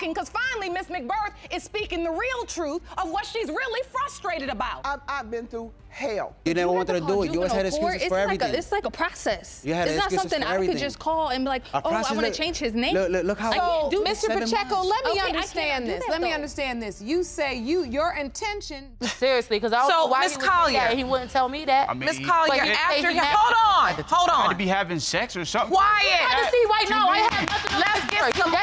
talking because finally Miss McBirth is speaking the real truth of what she's really frustrated about. I've, I've been through hell. You never wanted to do it. You always had excuses it's for like everything. A, it's like a process. You had it's not excuses something for I everything. could just call and be like, A oh, I want to change his name. Look, look, look how- I can't do Mr. Pacheco, months. let me Okay, understand this. that, Let me understand this. You say you your intention. Seriously, because I don't So, know why Miss he that. Collier. He wouldn't tell me that. I mean, Miss he- Collier, But you after say you, he had- hold on, hold had to be having sex or something. Quiet. I can see right now. I have nothing to Let's get some it.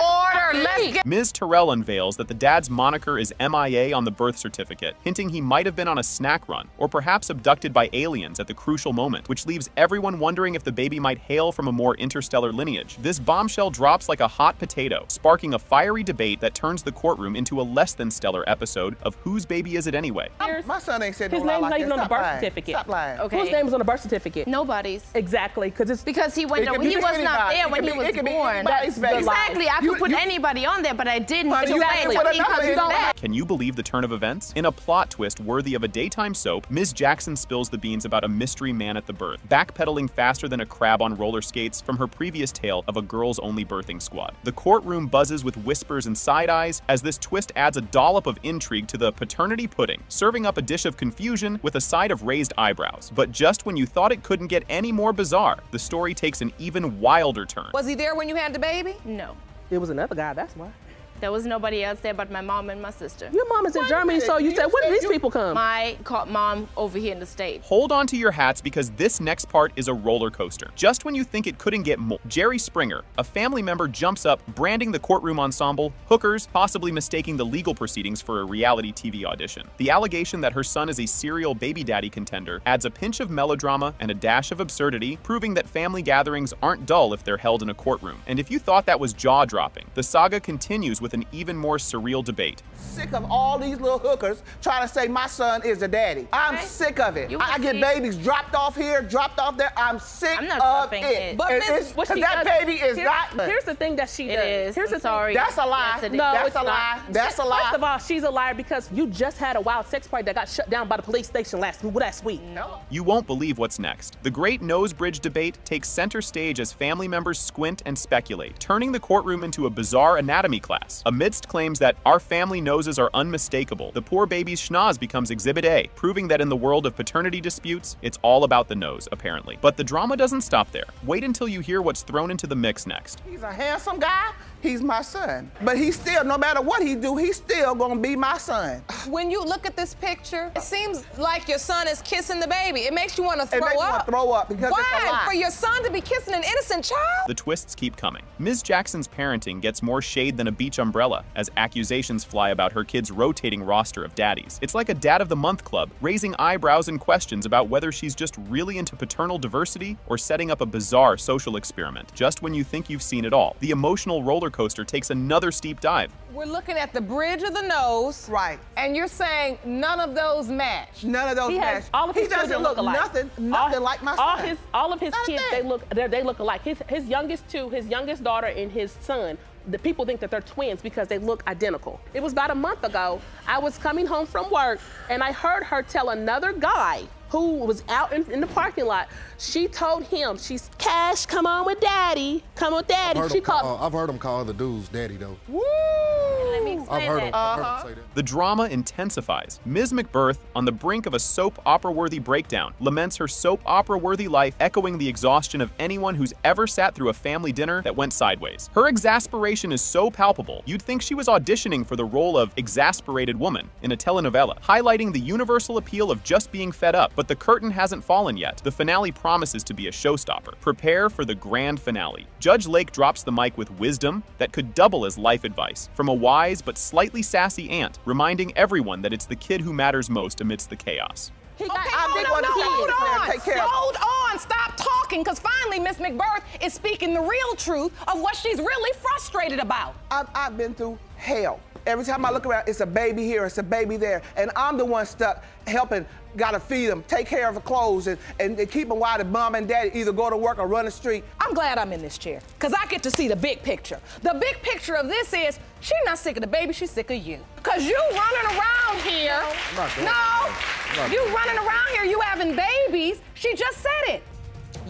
Order. Let's get Ms. Terrell unveils that the dad's moniker is MIA on the birth certificate, hinting he might have been on a snack run, or perhaps abducted by aliens at the crucial moment, which leaves everyone wondering if the baby might hail from a more interstellar lineage. This bombshell drops like a hot potato, sparking a fiery debate that turns the courtroom into a less than stellar episode of Whose Baby Is It Anyway? Oh, My son ain't said His no lie name's like not even on the birth lying. certificate. Stop lying. Okay. Whose name is on the birth certificate? Nobody's. Exactly, because it's Because he went, It could he be was not there It when could he was it could be born. That's baby. the lie. Exactly, I You- could put you- anybody on there, but I didn't. Honey, because you you ain't guys put think enough because of you his own that. Can you believe the turn of events? In a plot twist worthy of a daytime soap, Ms. Jackson spills the beans about a mystery man at the birth, backpedaling faster than a crab on roller skates from her previous tale of a girls only birthing squad. The courtroom buzzes with whispers and side eyes as this twist adds a dollop of intrigue to the paternity pudding, serving up a dish of confusion with a side of raised eyebrows. But just when you thought it couldn't get any more bizarre, the story takes an even wilder turn. Was he there when you had the baby? No, it was another guy. That's why. There was nobody else there but my mom and my sister. Your mom is in Germany, so you You said, when said did these people come? My co- mom over here in the States. Hold on to your hats because this next part is a roller coaster. Just when you think it couldn't get more, Jerry Springer, a family member, jumps up, branding the courtroom ensemble hookers, possibly mistaking the legal proceedings for a reality TV audition. The allegation that her son is a serial baby daddy contender adds a pinch of melodrama and a dash of absurdity, proving that family gatherings aren't dull if they're held in a courtroom. And if you thought that was jaw-dropping, the saga continues with an even more surreal debate. Sick of all these little hookers trying to say my son is the daddy. I'm Okay. sick of it. You I get see- babies dropped off here, dropped off there. I'm sick I'm not of it. it. But And Miss- it's- what 'cause she that does- baby is here- not. Here's the thing that she It does. is. Here's I'm the sorry. Thing. That's a lie. Yes. No, That's it's a not. lie. That's a lie. First of all, she's a liar because you just had a wild sex party that got shut down by the police station last last week. No. You won't believe what's next. The Great Nose Bridge debate takes center stage as family members squint and speculate, turning the courtroom into a bizarre anatomy class. Amidst claims that our family noses are unmistakable, the poor baby's schnoz becomes Exhibit A, proving that in the world of paternity disputes, it's all about the nose, apparently. But the drama doesn't stop there. Wait until you hear what's thrown into the mix next. He's a handsome guy. He's my son. But he's still, no matter what he do, he's still gonna be my son. When you look at this picture, it seems like your son is kissing the baby. It makes you want to throw It makes me wanna up. throw up because Why? it's a lie. For your son to be kissing an innocent child? The twists keep coming. Ms. Jackson's parenting gets more shade than a beach umbrella as accusations fly about her kid's rotating roster of daddies. It's like a Dad of the Month club, raising eyebrows and questions about whether she's just really into paternal diversity or setting up a bizarre social experiment. Just when you think you've seen it all, the emotional roller coaster takes another steep dive. We're looking at the bridge of the nose. Right. And you're saying none of those match. None of those He match. all of he his doesn't look look alike. nothing, nothing all, like my son. all his all of his Not kids they look they they look alike. His his youngest two, his youngest daughter and his son. The people think that they're twins because they look identical. It was about a month ago. I was coming home from work and I heard her tell another guy who was out in, in the parking lot. She told him, "She's Cash, come on with Daddy, come with Daddy." Heard She him call- called. uh, I've heard him call the dudes daddy though. Let me I've heard that. him, I've heard him say that. The drama intensifies. Ms. McBirth, on the brink of a soap opera worthy breakdown, laments her soap opera worthy life, echoing the exhaustion of anyone who's ever sat through a family dinner that went sideways. Her exasperation is so palpable, you'd think she was auditioning for the role of exasperated woman in a telenovela, highlighting the universal appeal of just being fed up. But the curtain hasn't fallen yet. The finale promises to be a showstopper. Prepare for the grand finale. Judge Lake drops the mic with wisdom that could double as life advice from a wise but slightly sassy aunt, reminding everyone that it's the kid who matters most amidst the chaos. He got Okay, I hold on, no, hold on. take care hold on, stop talking, because finally Miss McBirth is speaking the real truth of what she's really frustrated about. I've, I've been through hell. Every time I look around, it's a baby here, it's a baby there, and I'm the one stuck helping, gotta feed them, take care of the clothes, and, and, and keep them while the mom and daddy either go to work or run the street. I'm glad I'm in this chair, because I get to see the big picture. The big picture of this is she's not sick of the baby, she's sick of you. Because you running around here. No, that. I'm not you running around here, you having babies. She just said it.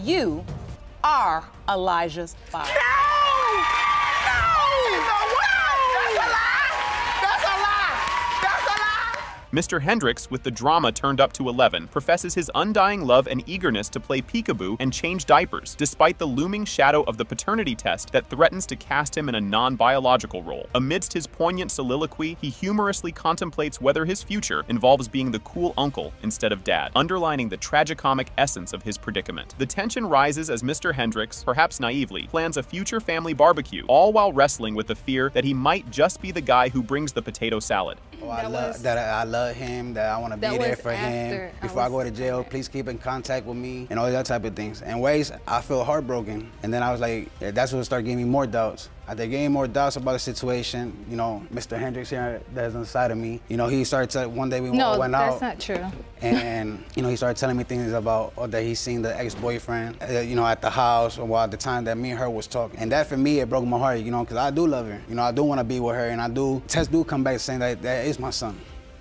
You are Elijah's father. No! Mr. Hendricks, with the drama turned up to 11, professes his undying love and eagerness to play peekaboo and change diapers, despite the looming shadow of the paternity test that threatens to cast him in a non-biological role. Amidst his poignant soliloquy, he humorously contemplates whether his future involves being the cool uncle instead of dad, underlining the tragicomic essence of his predicament. The tension rises as Mr. Hendricks, perhaps naively, plans a future family barbecue, all while wrestling with the fear that he might just be the guy who brings the potato salad. Oh, I love that I, I love him, that I want to be there for him. after I Before I, go to jail, please keep in contact with me and all that type of things. And ways I feel heartbroken. And then I was like, yeah, that's what started giving me more doubts. After gaining more doubts about the situation, you know, Mr. Hendricks here that's inside of me, you know, he started to, one day we No, went that's out. not true. and you know he started telling me things about oh, that he's seen the ex-boyfriend uh, you know at the house or while at the time that me and her was talking and that for me it broke my heart you know because i do love her you know i do want to be with her and i do tests do come back saying that that is my son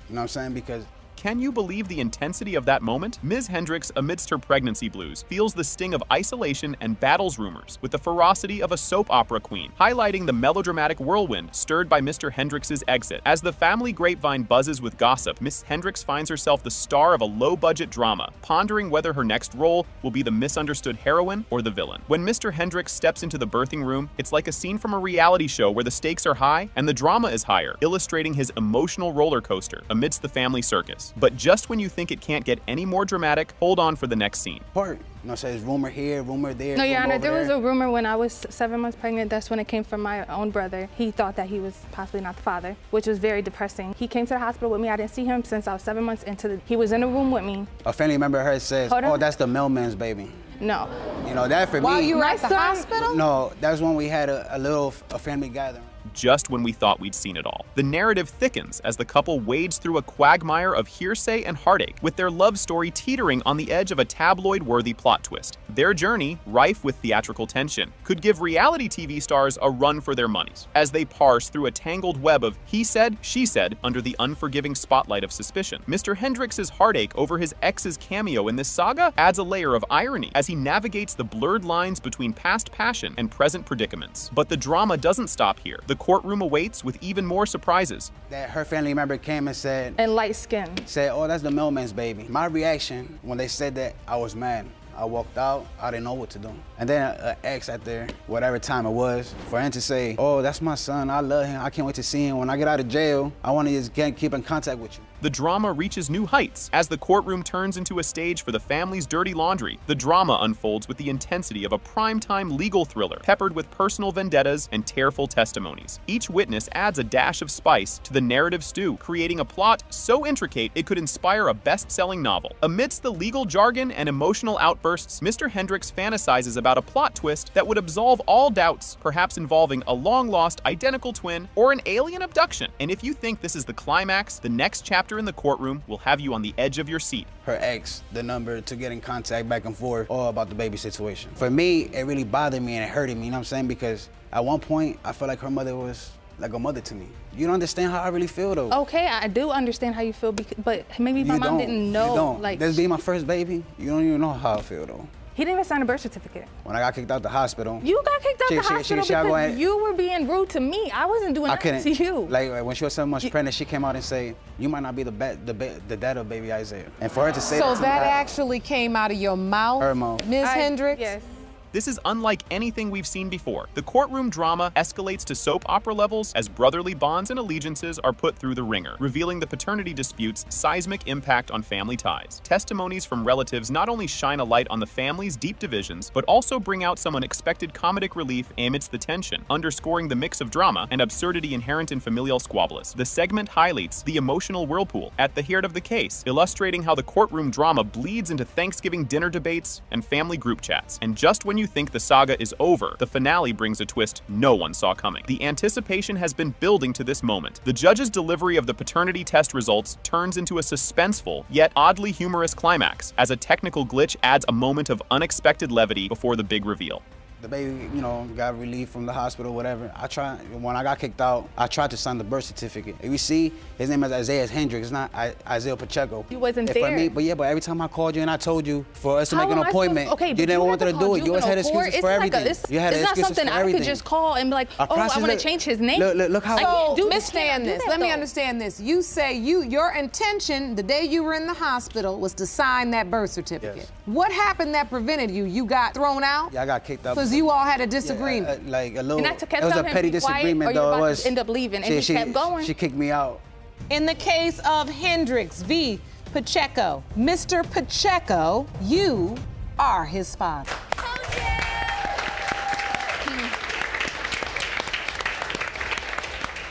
you know what i'm saying? Because Can you believe the intensity of that moment? Ms. Hendricks, amidst her pregnancy blues, feels the sting of isolation and battles rumors with the ferocity of a soap opera queen, highlighting the melodramatic whirlwind stirred by Mr. Hendricks' exit. As the family grapevine buzzes with gossip, Ms. Hendricks finds herself the star of a low-budget drama, pondering whether her next role will be the misunderstood heroine or the villain. When Mr. Hendricks steps into the birthing room, it's like a scene from a reality show where the stakes are high and the drama is higher, illustrating his emotional roller coaster amidst the family circus. But just when you think it can't get any more dramatic, hold on for the next scene. part you know says rumor here rumor there No, Your Honor, over there was a rumor when I was seven months pregnant. That's when it came from my own brother. He thought that he was possibly not the father, which was very depressing. He came to the hospital with me. I didn't see him since I was seven months into the. He was in a room with me. a family member of hers says oh that's the mailman's baby No. you know that for While me you were My at the son- hospital? no that's when we had a, a little a family gathering just when we thought we'd seen it all. The narrative thickens as the couple wades through a quagmire of hearsay and heartache, with their love story teetering on the edge of a tabloid-worthy plot twist. Their journey, rife with theatrical tension, could give reality TV stars a run for their monies, as they parse through a tangled web of he said, she said, under the unforgiving spotlight of suspicion. Mr. Hendricks' heartache over his ex's cameo in this saga adds a layer of irony as he navigates the blurred lines between past passion and present predicaments. But the drama doesn't stop here. The courtroom awaits with even more surprises. that her family member came and said And light skin. said, "Oh, that's the mailman's baby." My reaction when they said that, I was mad. I walked out. I didn't know what to do. And then uh, an ex at there, whatever time it was, for him to say, "Oh, that's my son. I love him. I can't wait to see him. When I get out of jail, I want to just get, keep in contact with you." The drama reaches new heights as the courtroom turns into a stage for the family's dirty laundry. The drama unfolds with the intensity of a primetime legal thriller, peppered with personal vendettas and tearful testimonies. Each witness adds a dash of spice to the narrative stew, creating a plot so intricate it could inspire a best-selling novel. Amidst the legal jargon and emotional outbursts, Mr. Hendricks fantasizes about a plot twist that would absolve all doubts, perhaps involving a long-lost identical twin or an alien abduction. And if you think this is the climax, the next chapter in the courtroom will have you on the edge of your seat. her ex the number to get in contact back and forth all about the baby situation. For me, it really bothered me and it hurted me, you know what I'm saying? Because at one point, I felt like her mother was like a mother to me. You don't understand how I really feel though. Okay, I do understand how you feel, but maybe my you mom don't. didn't know. You don't. Like, this being my first baby, you don't even know how I feel though. He didn't even sign a birth certificate. When I got kicked out the hospital, You got kicked out She- the she- she- hospital she- I because ahead- you were being rude to me. I wasn't doing I couldn't. to you. Like like, when she was seven months pregnant, she came out and said, "You might not be the ba- the, ba- the dad of baby Isaiah." And for her to say So that, to that actually came out of your mouth, Her mouth. Ms. I- Hendricks? Yes. This is unlike anything we've seen before. The courtroom drama escalates to soap opera levels as brotherly bonds and allegiances are put through the ringer, revealing the paternity dispute's seismic impact on family ties. Testimonies from relatives not only shine a light on the family's deep divisions, but also bring out some unexpected comedic relief amidst the tension, underscoring the mix of drama and absurdity inherent in familial squabbles. The segment highlights the emotional whirlpool at the heart of the case, illustrating how the courtroom drama bleeds into Thanksgiving dinner debates and family group chats. And just when you think the saga is over, the finale brings a twist no one saw coming. The anticipation has been building to this moment. The judge's delivery of the paternity test results turns into a suspenseful, yet oddly humorous climax, as a technical glitch adds a moment of unexpected levity before the big reveal. The baby, you know, got relieved from the hospital, whatever. I tried, when I got kicked out, I tried to sign the birth certificate. If you see, his name is Isaiah Hendricks, it's not I, Isaiah Pacheco. You wasn't if there. I mean, but yeah, but every time I called you and I told you for us to How make an am I supposed- appointment, okay, you but never you wanted to do it. You always had excuses It's for like a- everything. it's- you had it's not excuses something for I could just call and be like, oh, I process want to change his name. Look, look, look how. I can't do So, this. Miss Stand Do this. that, Let me understand this. You say you your intention the day you were in the hospital was to sign that birth certificate. Yes. What happened that prevented you? You got thrown out? Yeah, I got kicked out. Because you all had a Yeah, disagreement. uh, like a little. And I kept it was a petty "Be quiet, disagreement, or you're though. about It to was. end up leaving," and she, he she, kept going. She kicked me out. In the case of Hendricks v. Pacheco, Mr. Pacheco, you are his father.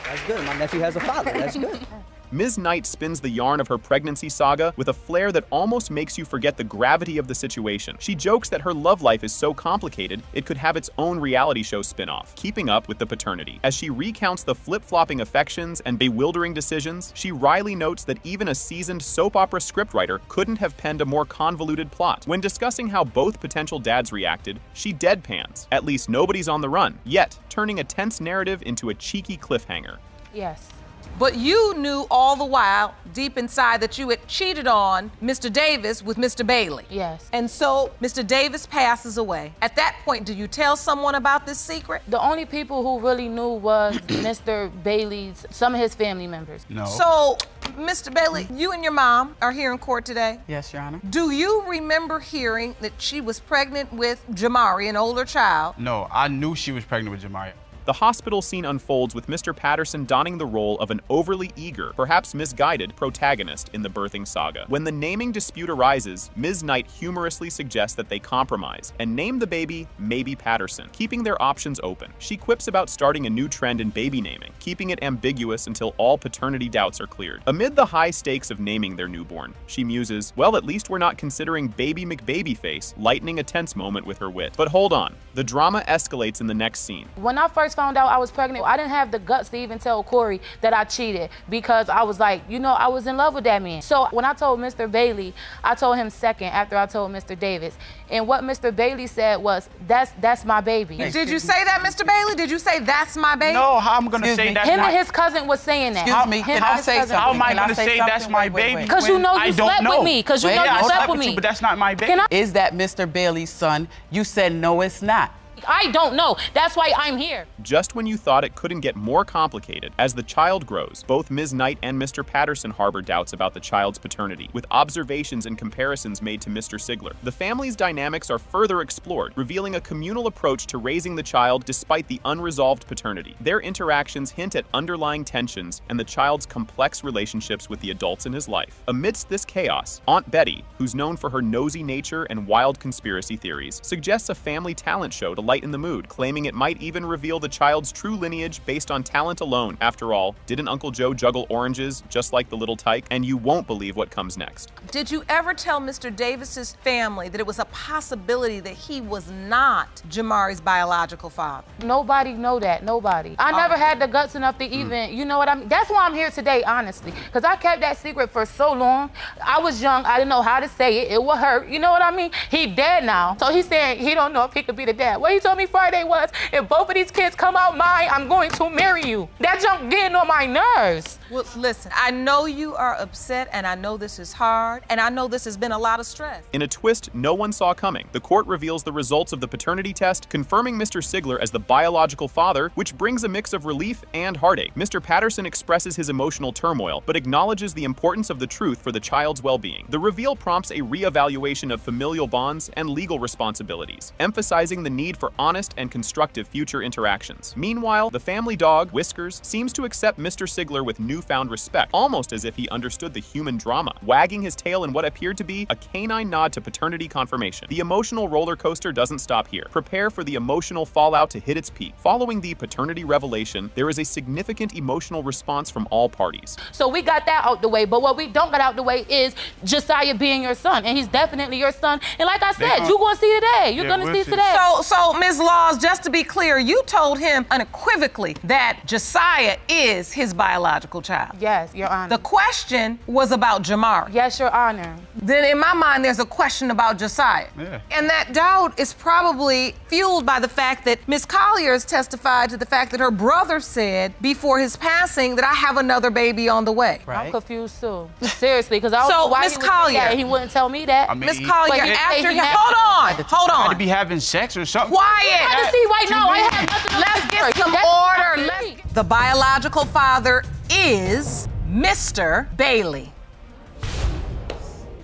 That's good. My nephew has a father. That's good. Ms. Knight spins the yarn of her pregnancy saga with a flair that almost makes you forget the gravity of the situation. She jokes that her love life is so complicated, it could have its own reality show spin-off, keeping up with the paternity. As she recounts the flip-flopping affections and bewildering decisions, she wryly notes that even a seasoned soap opera scriptwriter couldn't have penned a more convoluted plot. When discussing how both potential dads reacted, she deadpans. At least nobody's on the run, yet turning a tense narrative into a cheeky cliffhanger. Yes. But you knew all the while, deep inside, that you had cheated on Mr. Davis with Mr. Bailey. Yes. And so Mr. Davis passes away. At that point, do you tell someone about this secret? The only people who really knew was Mr. Bailey's, some of his family members. No. So, Mr. Bailey, you and your mom are here in court today. Yes, Your Honor. Do you remember hearing that she was pregnant with Jamari, an older child? No, I knew she was pregnant with Jamaria. The hospital scene unfolds with Mr. Patterson donning the role of an overly eager, perhaps misguided, protagonist in the birthing saga. When the naming dispute arises, Ms. Knight humorously suggests that they compromise and name the baby Maybe Patterson, keeping their options open. She quips about starting a new trend in baby naming, keeping it ambiguous until all paternity doubts are cleared. Amid the high stakes of naming their newborn, she muses, well, at least we're not considering Baby McBabyface, lightening a tense moment with her wit. But hold on, the drama escalates in the next scene. When I first found out I was pregnant, I didn't have the guts to even tell Corey that I cheated because I was like, you know, I was in love with that man. So when I told Mr. Bailey, I told him second after I told Mr. Davis. And what Mr. Bailey said was, that's that's my baby. Did you say that, Mr. Bailey? Did you say that's my baby? No, how I'm gonna Excuse say me. that's Him my and his cousin was saying that. Excuse me, Him can and I his say cousin. something? How am I gonna say that's my baby? Because you know you I slept know. with me. Because you Wait, know yeah, I you slept slept with with you, me. but that's not my baby. Can I- Is that Mr. Bailey's son? You said no, it's not. I don't know. That's why I'm here. Just when you thought it couldn't get more complicated, as the child grows, both Ms. Knight and Mr. Patterson harbor doubts about the child's paternity, with observations and comparisons made to Mr. Sigler. The family's dynamics are further explored, revealing a communal approach to raising the child despite the unresolved paternity. Their interactions hint at underlying tensions and the child's complex relationships with the adults in his life. Amidst this chaos, Aunt Betty, who's known for her nosy nature and wild conspiracy theories, suggests a family talent show to lighten the mood, claiming it might even reveal the child's true lineage based on talent alone. After all, didn't Uncle Joe juggle oranges just like the little tyke? And you won't believe what comes next. Did you ever tell Mr. Davis's family that it was a possibility that he was not Jamari's biological father? Nobody know that. Nobody. I oh. never had the guts enough to hmm. even, you know what I mean? That's why I'm here today, honestly. Because I kept that secret for so long. I was young. I didn't know how to say it. It would hurt. You know what I mean? He dead now. So he's saying he don't know if he could be the dad. What he told me Friday was, if both of these kids come out mine, I'm going to marry you. That junk getting on my nerves. Well, listen, I know you are upset and I know this is hard and I know this has been a lot of stress. In a twist no one saw coming, the court reveals the results of the paternity test, confirming Mr. Sigler as the biological father, which brings a mix of relief and heartache. Mr. Patterson expresses his emotional turmoil, but acknowledges the importance of the truth for the child's well-being. The reveal prompts a re-evaluation of familial bonds and legal responsibilities, emphasizing the need for honest and constructive future interactions. Meanwhile, the family dog, Whiskers, seems to accept Mr. Sigler with newfound respect, almost as if he understood the human drama, wagging his tail in what appeared to be a canine nod to paternity confirmation. The emotional roller coaster doesn't stop here. Prepare for the emotional fallout to hit its peak. Following the paternity revelation, there is a significant emotional response from all parties. So we got that out the way. But what we don't get out the way is Josiah being your son. And he's definitely your son. And like I said, you're going to see today. You're Yeah, going to we'll see see. today. So, so Ms. Laws, just to be clear, you told him unequivocally that Josiah is his biological child. Yes, Your Honor. The question was about Jamari. Yes, Your Honor. Then in my mind, there's a question about Josiah. Yeah. And that doubt is probably fueled by the fact that Miss Collier has testified to the fact that her brother said before his passing that I have another baby on the way. Right. I'm confused too. Seriously, because I don't So, know why Miss he would say Collier- He wouldn't tell me that. I mean, Miss Collier, But he- after he he, had- hold on, hold Had to be having sex or something. Quiet. How does he right now? I have nothing Let's get some order. Let's- The biological father is Mr. Bailey.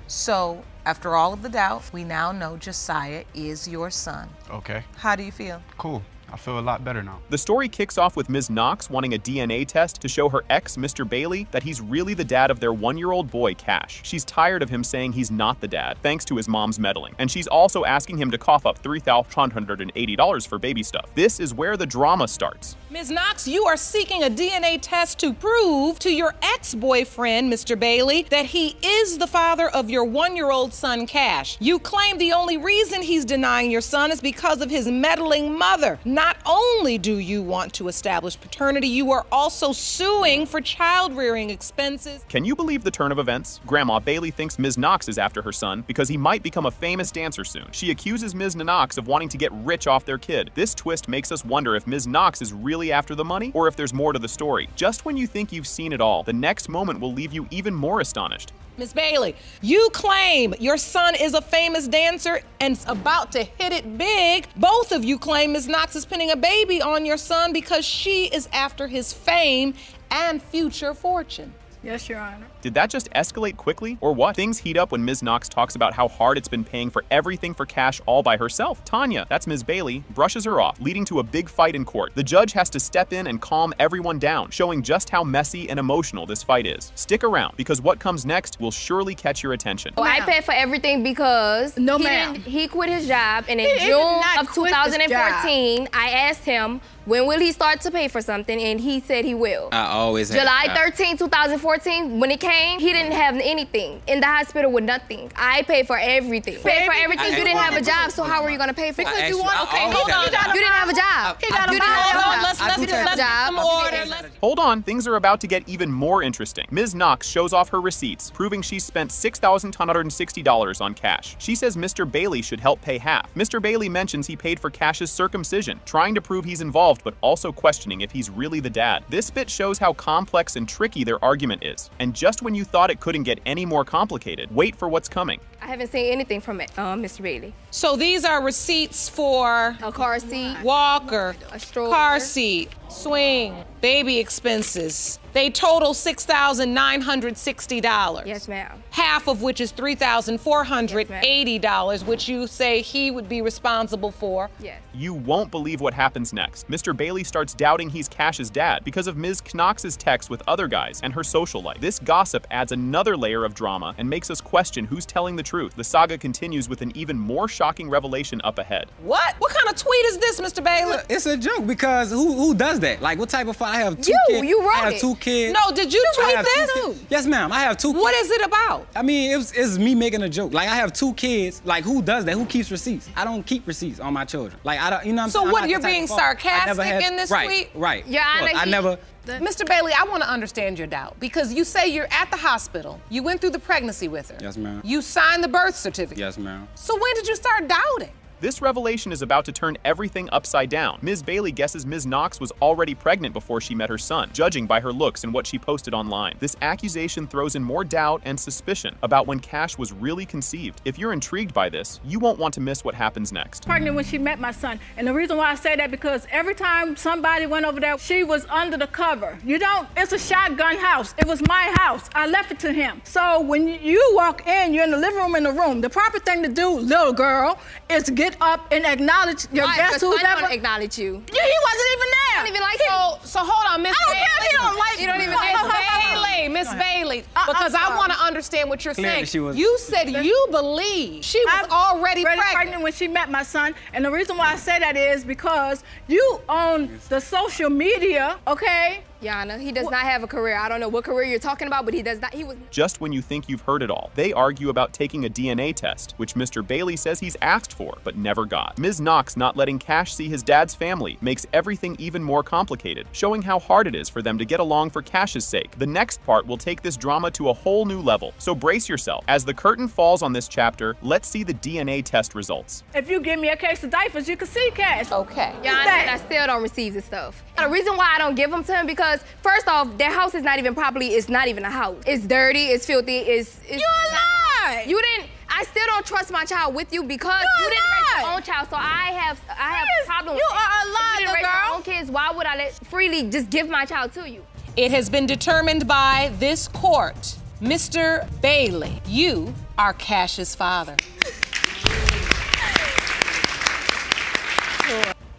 So, after all of the doubt, we now know Josiah is your son. Okay, How do you feel? cool. I feel a lot better now. The story kicks off with Ms. Knox wanting a DNA test to show her ex, Mr. Bailey, that he's really the dad of their one year old boy, Cash. She's tired of him saying he's not the dad, thanks to his mom's meddling. And she's also asking him to cough up $3,380 for baby stuff. This is where the drama starts. Ms. Knox, you are seeking a DNA test to prove to your ex boyfriend, Mr. Bailey, that he is the father of your one year old son, Cash. You claim the only reason he's denying your son is because of his meddling mother. Not only do you want to establish paternity, you are also suing for child rearing expenses. Can you believe the turn of events? Grandma Bailey thinks Ms. Knox is after her son because he might become a famous dancer soon. She accuses Ms. Knox of wanting to get rich off their kid. This twist makes us wonder if Ms. Knox is really after the money or if there's more to the story. Just when you think you've seen it all, the next moment will leave you even more astonished. Miss Bailey, you claim your son is a famous dancer and is about to hit it big. Both of you claim Ms. Knox is pinning a baby on your son because she is after his fame and future fortune. Yes, Your Honor. Did that just escalate quickly, or what? Things heat up when Ms. Knox talks about how hard it's been paying for everything for Cash all by herself. Tanya, that's Ms. Bailey, brushes her off, leading to a big fight in court. The judge has to step in and calm everyone down, showing just how messy and emotional this fight is. Stick around, because what comes next will surely catch your attention. So I paid for everything because No, he, didn't- he quit his job, and in He June of 2014, I asked him when will he start to pay for something, and he said he will. I always had July I- 13, 2014, when it came, he didn't have anything in the hospital with nothing. I paid for everything. Paid for everything. I- you didn't have a job, so how were you gonna pay for I it? asked you- I Okay, hold on. You didn't have a job. He got a You didn't job. have a job. let's- You let's- didn't have a let's get job. some You order. didn't- Hold on, things are about to get even more interesting. Ms. Knox shows off her receipts, proving she spent $6,260 on Cash. She says Mr. Bailey should help pay half. Mr. Bailey mentions he paid for Cash's circumcision, trying to prove he's involved but also questioning if he's really the dad. This bit shows how complex and tricky their argument is. And just when you thought it couldn't get any more complicated, wait for what's coming. I haven't seen anything from it, um, Mr. Bailey. So these are receipts for A car seat, walker, a stroller. car seat, swing, baby expenses. They total $6,960. Yes, ma'am. Half of which is $3,480, which you say he would be responsible for. Yes. You won't believe what happens next. Mr. Bailey starts doubting he's Cash's dad because of Ms. Knox's text with other guys and her social life. This gossip adds another layer of drama and makes us question who's telling the truth. The saga continues with an even more shocking revelation up ahead. What? What kind of tweet is this, Mr. Bailey? It's a joke because who who does that? Like, what type of fun? I have two You, kids. you you wrote I have it. two kids. No, did you I tweet have two this? Yes, ma'am. I have two. What kids. is it about? I mean, it was, it's me making a joke. Like, I have two kids. Like, who does that? Who keeps receipts? I don't keep receipts on my children. Like, I don't. You know what I'm So saying? I'm what, not the you're being father- I never sarcastic had- in this right, tweet? Right. Your Honor, Look, I never. Mr. Bailey, I want to understand your doubt because you say you're at the hospital. You went through the pregnancy with her. Yes, ma'am. You signed the birth certificate. Yes, ma'am. So when did you start doubting? This revelation is about to turn everything upside down. Ms. Bailey guesses Ms. Knox was already pregnant before she met her son, judging by her looks and what she posted online. This accusation throws in more doubt and suspicion about when Cash was really conceived. If you're intrigued by this, you won't want to miss what happens next. Pregnant when she met my son. And the reason why I say that because every time somebody went over there, she was under the cover. You don't, it's a shotgun house. It was my house. I left it to him. So when you walk in, you're in the living room in the room. The proper thing to do, little girl, is get up and acknowledge your Why? guest Because who's son ever. don't acknowledge you. Yeah, he wasn't even there. I don't even like He- you. So, so hold on, Miss I don't care if he don't like You You don't me. even Miss Bailey, Miss Bailey, uh-uh, because I want to understand what you're Clearly saying. she was- you said you believe she was already Already pregnant. when she met my son. And the reason why I say that is because you own the social media, okay? Yana, he does not have a career. I don't know what career you're talking about, but he does not. He was. Just when you think you've heard it all, they argue about taking a DNA test, which Mr. Bailey says he's asked for but never got. Ms. Knox not letting Cash see his dad's family makes everything even more complicated, showing how hard it is for them to get along for Cash's sake. The next part will take this drama to a whole new level, so brace yourself. As the curtain falls on this chapter, let's see the DNA test results. If you give me a case of diapers, you can see Cash. Okay. Yana, and I still don't receive this stuff. The reason why I don't give them to him because first off, their house is not even properly. It's not even a house. It's dirty. It's filthy. It's. it's You lie. You didn't. I still don't trust my child with you because You you didn't raise your own child. So I have I have Yes, problems. you are a If you didn't raise girl. your own kids. Why would I let freely just give my child to you? It has been determined by this court, Mr. Bailey, you are Cash's father.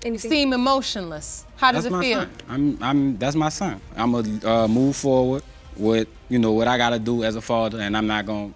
You seem emotionless. How does That's it my feel? son. I'm, I'm, that's my son. I'm gonna uh, move forward with, you know, what I gotta do as a father, and I'm not gonna